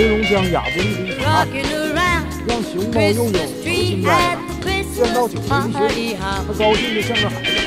黑龙江亚布力的一场，让熊猫肉肉都惊呆了。见到酒杯的学生，他高兴的像个孩子。